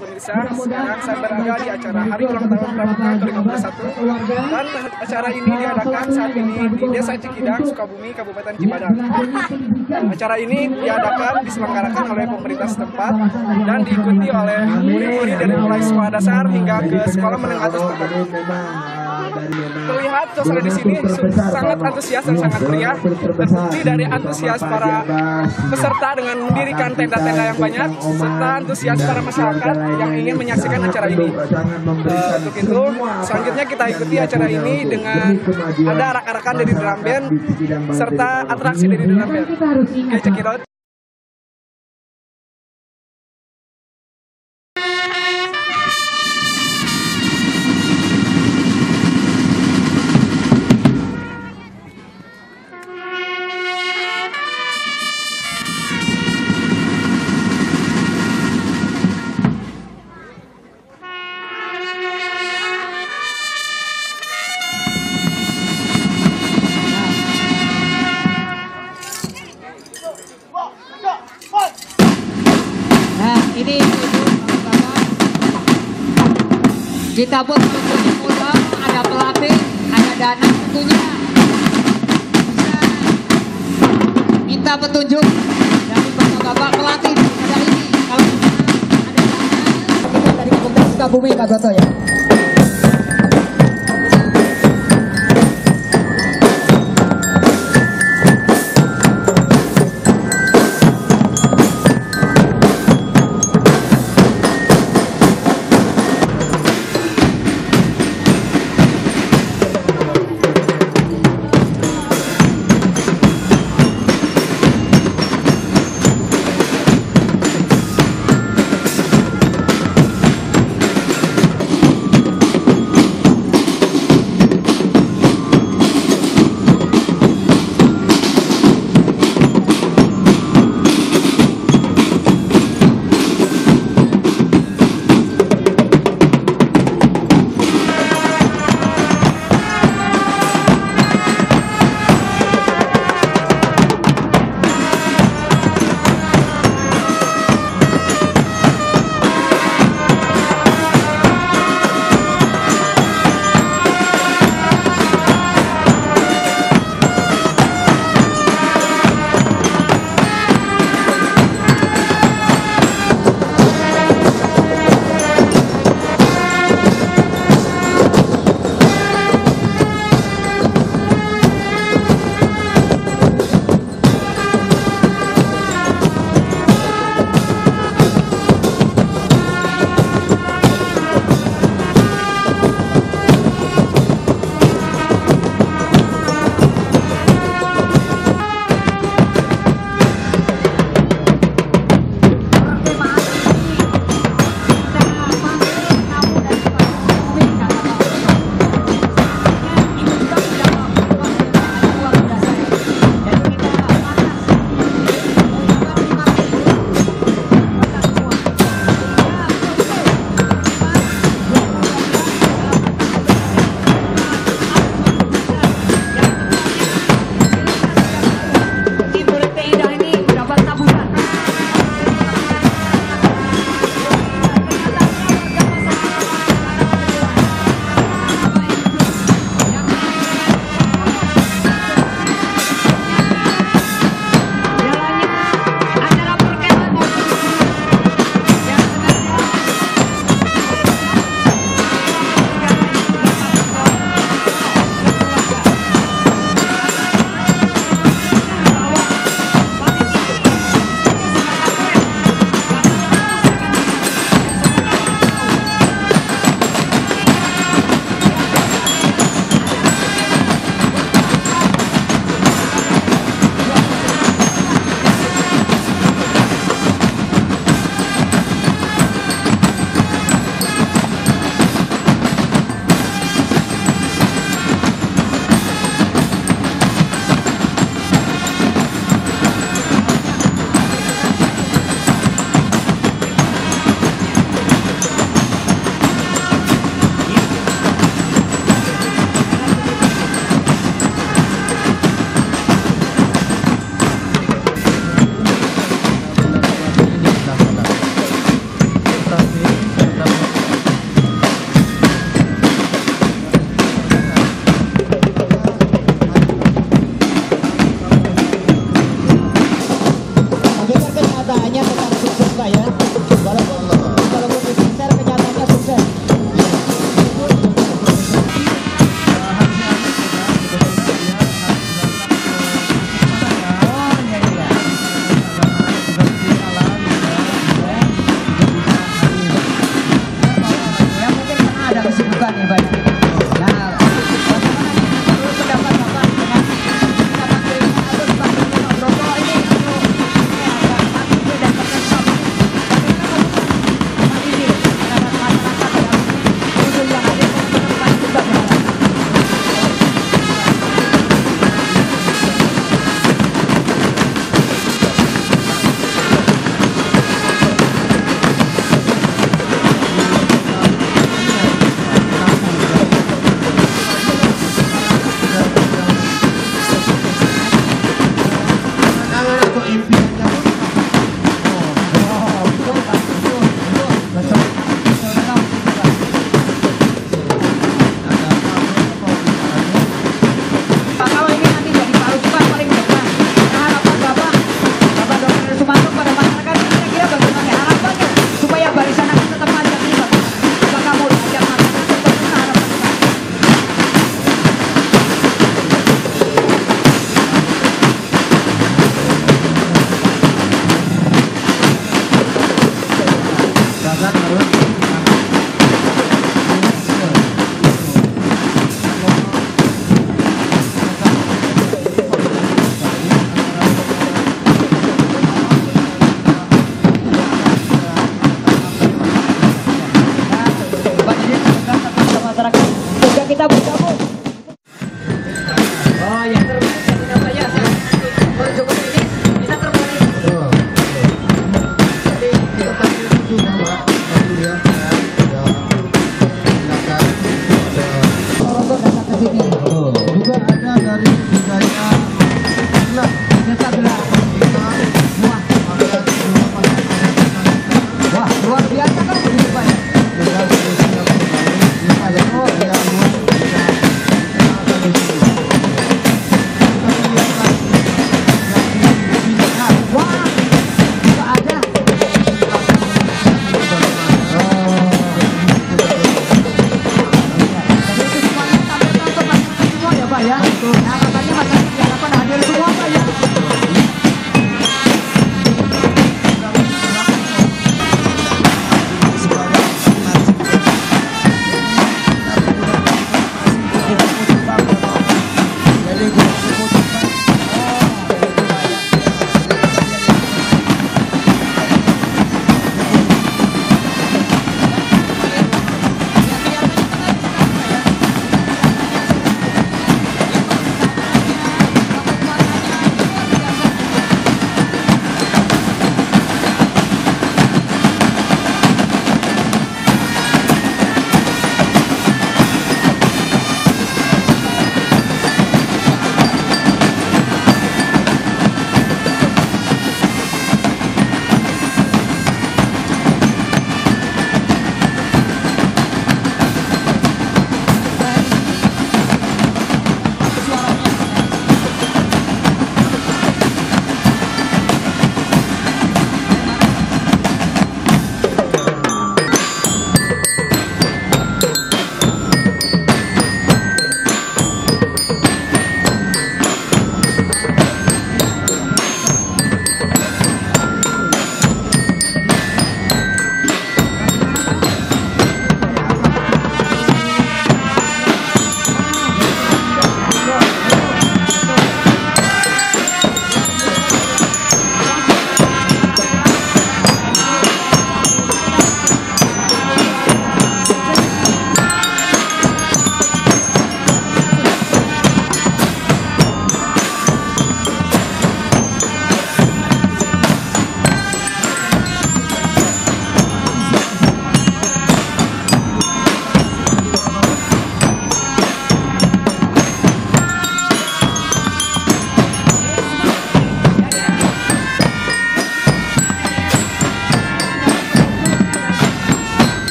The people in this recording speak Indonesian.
pemirsa, sekarang saya berada di acara Hari Ulang Tahun Pramuka ke-51 dan acara ini diadakan saat ini di Desa Cikidang, Sukabumi, Kabupaten Cipadang. Acara ini diadakan diselenggarakan oleh pemerintah setempat dan diikuti oleh murid-murid dari mulai sekolah dasar hingga ke sekolah menengah atas. Terlihat suasana di sini sangat antusias dan sangat meriah. Terbukti dari antusias para peserta dengan mendirikan tenda-tenda yang banyak serta antusias para masyarakat yang ingin menyaksikan acara ini. Uh, untuk itu, selanjutnya kita ikuti acara ini dengan ada arak-arakan dari drum band serta atraksi dari drum band. Oke, check it out. Kita pun tentunya modal, ada pelatih, ada dana tentunya. Minta petunjuk dari bapak-bapak pelatih pada ini. Kalau ada dana, kita dari Kabupaten Sukabumi Kak Goto ya.